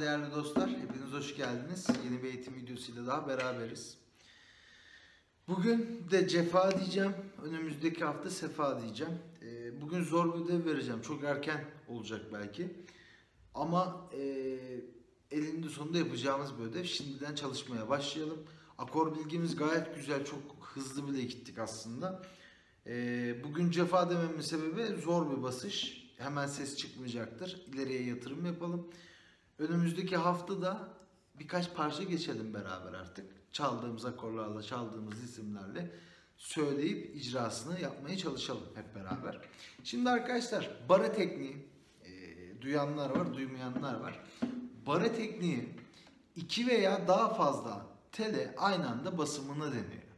Değerli dostlar. Hepiniz hoş geldiniz. Yeni bir eğitim videosuyla daha beraberiz. Bugün de cefa diyeceğim. Önümüzdeki hafta sefa diyeceğim. Ee, Bugün zor bir ödev vereceğim. Çok erken olacak belki. Ama e, elinde sonunda yapacağımız bir ödev. Şimdiden çalışmaya başlayalım. Akor bilgimiz gayet güzel. Çok hızlı bile gittik aslında. Ee, Bugün cefa dememin sebebi zor bir basış. Hemen ses çıkmayacaktır. İleriye yatırım yapalım. Önümüzdeki hafta da birkaç parça geçelim beraber artık. Çaldığımız akorlarla, çaldığımız isimlerle söyleyip icrasını yapmaya çalışalım hep beraber. Şimdi arkadaşlar bara tekniği e, duyanlar var, duymayanlar var. Bara tekniği iki veya daha fazla tele aynı anda basımını deniyor.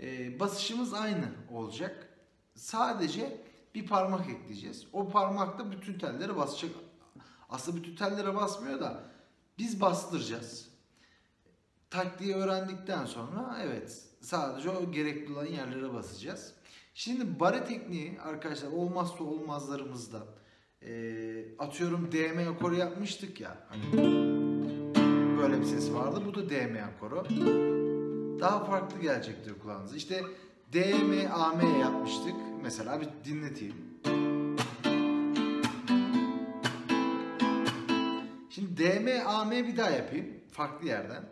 E, basışımız aynı olacak. Sadece bir parmak ekleyeceğiz. O parmakta bütün tellere basacak. Aslında bütün tellere basmıyor da biz bastıracağız. Taktiği öğrendikten sonra evet sadece o gerekli olan yerlere basacağız. Şimdi bare tekniği arkadaşlar olmazsa olmazlarımızdan. Ee, atıyorum DM akoru yapmıştık ya. Hani böyle bir ses vardı. Bu da DM akoru. Daha farklı gelecektir kulağınıza. İşte DM AM yapmıştık. Mesela bir dinleteyim. DM AM bir daha yapayım. Farklı yerden.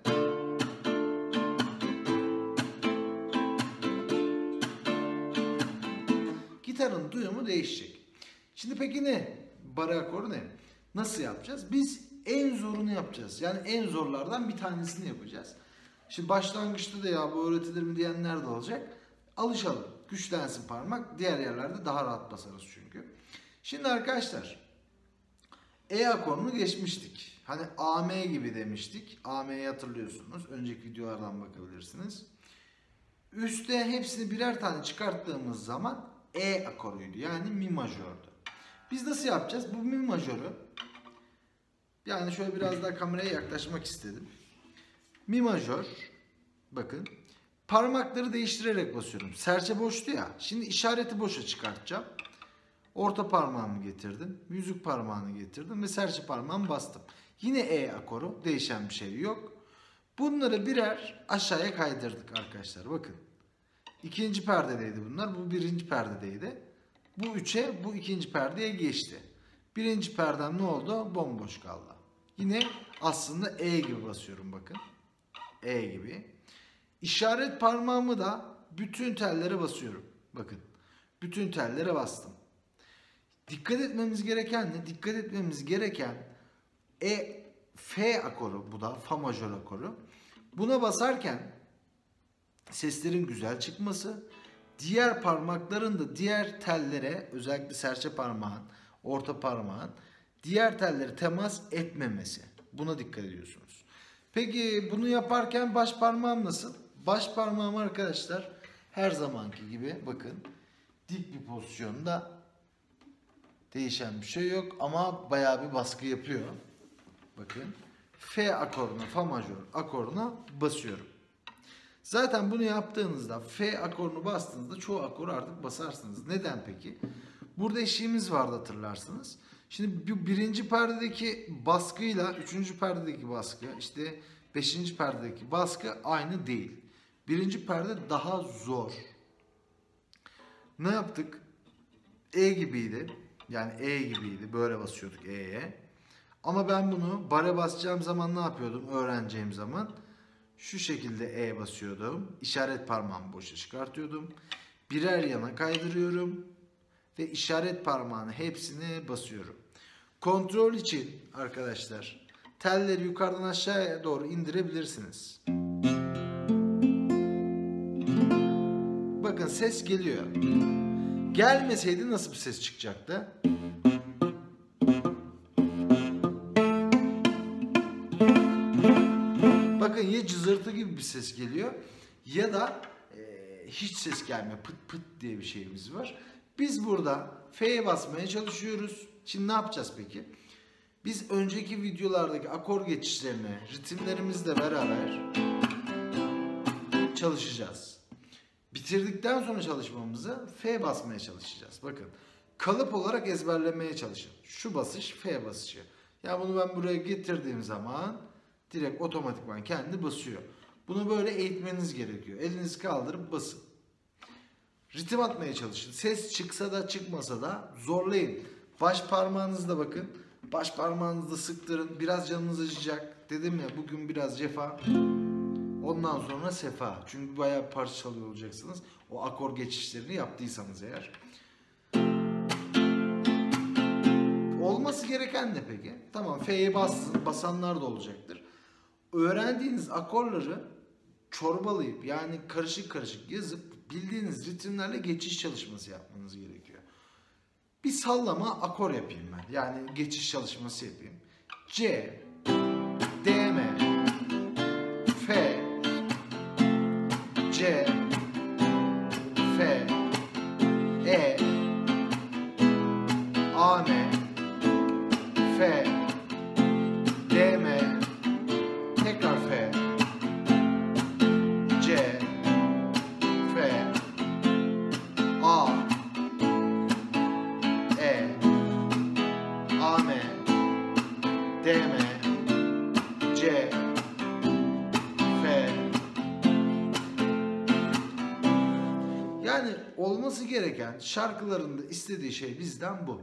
Gitarın duyumu değişecek. Şimdi peki ne? Bara akoru ne? Nasıl yapacağız? Biz en zorunu yapacağız. Yani en zorlardan bir tanesini yapacağız. Şimdi başlangıçta da ya bu öğretilir mi diyenler de olacak. Alışalım. Güçlensin parmak. Diğer yerlerde daha rahat basarız çünkü. Şimdi arkadaşlar E akorunu geçmiştik. Hani AM gibi demiştik. AM'yi hatırlıyorsunuz. Önceki videolardan bakabilirsiniz. Üste hepsini birer tane çıkarttığımız zaman E akoruydu. Yani mi majördü. Biz nasıl yapacağız? Bu mi majörü yani şöyle biraz daha kameraya yaklaşmak istedim. Mi majör bakın parmakları değiştirerek basıyorum. Serçe boştu ya. Şimdi işareti boşa çıkartacağım. Orta parmağımı getirdim. Yüzük parmağını getirdim ve serçe parmağımı bastım. Yine E akoru. Değişen bir şey yok. Bunları birer aşağıya kaydırdık arkadaşlar. Bakın. İkinci perdedeydi bunlar. Bu birinci perdedeydi. Bu üçe, bu ikinci perdeye geçti. Birinci perdem ne oldu? Bomboş kaldı. Yine aslında E gibi basıyorum bakın. E gibi. İşaret parmağımı da bütün tellere basıyorum. Bakın. Bütün tellere bastım. Dikkat etmemiz gereken ne? Dikkat etmemiz gereken E, F akoru bu da Fa majör akoru. Buna basarken seslerin güzel çıkması, diğer parmakların da diğer tellere özellikle serçe parmağın, orta parmağın diğer telleri temas etmemesi. Buna dikkat ediyorsunuz. Peki bunu yaparken baş parmağım nasıl? Baş parmağım arkadaşlar her zamanki gibi bakın dik bir pozisyonda değişen bir şey yok ama bayağı bir baskı yapıyor. Bakın F akoruna, Fa majör akoruna basıyorum. Zaten bunu yaptığınızda F akorunu bastığınızda çoğu akoru artık basarsınız. Neden peki? Burada eşiğimiz vardı hatırlarsınız. Şimdi birinci perdedeki baskıyla üçüncü perdedeki baskı işte beşinci perdedeki baskı aynı değil. Birinci perde daha zor. Ne yaptık? E gibiydi. Yani E gibiydi. Böyle basıyorduk E'ye. Ama ben bunu bare basacağım zaman ne yapıyordum? Öğreneceğim zaman şu şekilde E basıyordum. İşaret parmağımı boşa çıkartıyordum. Birer yana kaydırıyorum ve işaret parmağını hepsini basıyorum. Kontrol için arkadaşlar telleri yukarıdan aşağıya doğru indirebilirsiniz. Bakın ses geliyor. Gelmeseydi nasıl bir ses çıkacaktı? Bakın ya cızırtı gibi bir ses geliyor ya da e, hiç ses gelmiyor. Pıt pıt diye bir şeyimiz var. Biz burada F'ye basmaya çalışıyoruz. Şimdi ne yapacağız peki? Biz önceki videolardaki akor geçişlerini ritimlerimizle beraber çalışacağız. Bitirdikten sonra çalışmamızı F basmaya çalışacağız. Bakın kalıp olarak ezberlemeye çalışın. Şu basış F basışı. Yani bunu ben buraya getirdiğim zaman direkt otomatikman kendi basıyor. Bunu böyle eğitmeniz gerekiyor. Elinizi kaldırıp basın. Ritim atmaya çalışın. Ses çıksa da çıkmasa da zorlayın. Baş parmağınızda bakın. Baş parmağınızda sıktırın. Biraz canınız acıyacak. Dedim ya bugün biraz cefa. Ondan sonra sefa. Çünkü bayağı parça çalıyor olacaksınız. O akor geçişlerini yaptıysanız eğer. Olması gereken ne peki? Tamam F'ye bassın, basanlar da olacaktır. Öğrendiğiniz akorları çorbalayıp yani karışık karışık yazıp bildiğiniz ritimlerle geçiş çalışması yapmanız gerekiyor. Bir sallama akor yapayım ben. Yani geçiş çalışması yapayım. C, olması gereken şarkılarında istediği şey bizden bu.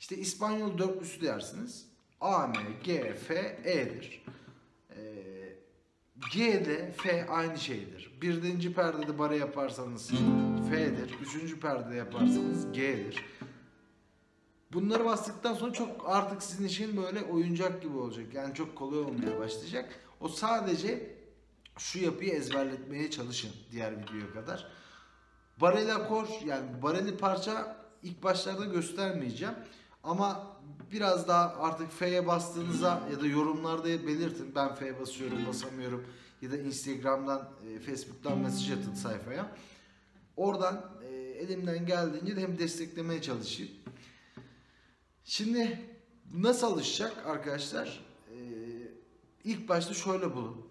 İşte İspanyol dörtlüsü dersiniz. A, M, G, F, E'dir. Ee, G'de F aynı şeydir. Birinci perdede bara yaparsanız F'dir. Üçüncü perdede yaparsanız G'dir. Bunları bastıktan sonra çok artık sizin için böyle oyuncak gibi olacak. Yani çok kolay olmaya başlayacak. O sadece şu yapıyı ezberletmeye çalışın diğer videoya kadar. Bareli akor yani bareli parça ilk başlarda göstermeyeceğim. Ama biraz daha artık F'ye bastığınızda ya da yorumlarda belirtin. Ben F'ye basıyorum, basamıyorum. Ya da Instagram'dan, e, Facebook'tan mesaj atın sayfaya. Oradan e, elimden geldiğince de hem desteklemeye çalışayım. Şimdi nasıl alışacak arkadaşlar? Ee, ilk başta şöyle bulun.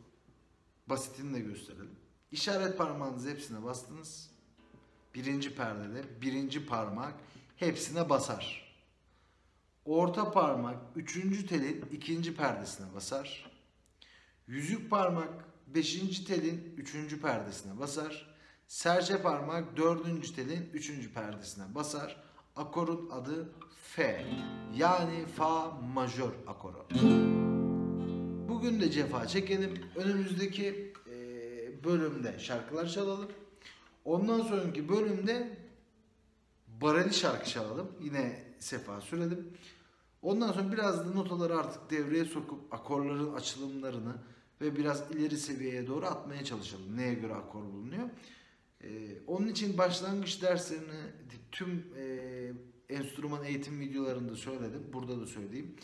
Basitini de gösterelim. İşaret parmağınızı hepsine bastınız. Birinci perdede birinci parmak hepsine basar. Orta parmak üçüncü telin ikinci perdesine basar. Yüzük parmak beşinci telin üçüncü perdesine basar. Serçe parmak dördüncü telin üçüncü perdesine basar. Akorun adı F. Yani Fa majör akoru. Bugün de cefa çekelim. Önümüzdeki bölümde şarkılar çalalım. Ondan sonraki bölümde bareli şarkı çalalım. Yine sefa sürelim. Ondan sonra biraz da notaları artık devreye sokup akorların açılımlarını ve biraz ileri seviyeye doğru atmaya çalışalım. Neye göre akor bulunuyor. Ee, onun için başlangıç derslerini tüm e, enstrüman eğitim videolarında söyledim. Burada da söyleyeyim.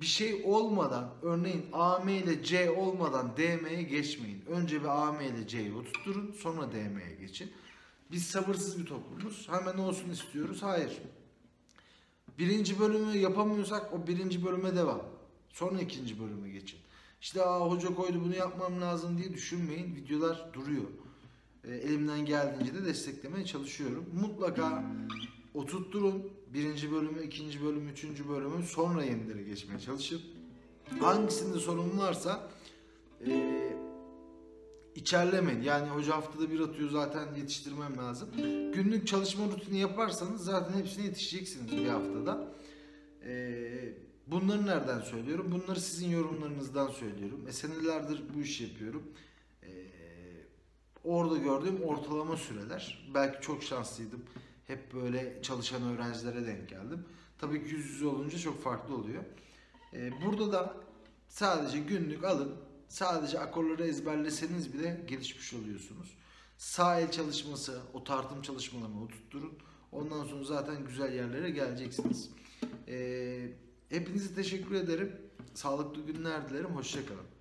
Bir şey olmadan örneğin AM ile C olmadan DM'ye geçmeyin. Önce bir AM ile C'yi oturtturun sonra DM'ye geçin. Biz sabırsız bir toplumuz. Hemen olsun istiyoruz. Hayır. Birinci bölümü yapamıyorsak o birinci bölüme devam. Sonra ikinci bölüme geçin. İşte Aa, hoca koydu bunu yapmam lazım diye düşünmeyin. Videolar duruyor. E, elimden geldiğince de desteklemeye çalışıyorum. Mutlaka oturtturun. Birinci bölümü, ikinci bölümü, üçüncü bölümü sonra yenilere geçmeye çalışın. Hangisinde sorun varsa e, içerlemeyin. Yani hoca haftada bir atıyor zaten yetiştirmem lazım. Günlük çalışma rutini yaparsanız zaten hepsine yetişeceksiniz bir haftada. E, bunları nereden söylüyorum? Bunları sizin yorumlarınızdan söylüyorum. E, senelerdir bu işi yapıyorum. E, orada gördüğüm ortalama süreler. Belki çok şanslıydım. Hep böyle çalışan öğrencilere denk geldim. Tabii ki yüz yüze olunca çok farklı oluyor. Ee, burada da sadece günlük alın. Sadece akorları ezberleseniz bile gelişmiş oluyorsunuz. Sağ el çalışması, o tartım çalışmalarını oturtturun. Ondan sonra zaten güzel yerlere geleceksiniz. Ee, hepinize teşekkür ederim. Sağlıklı günler dilerim. Hoşçakalın.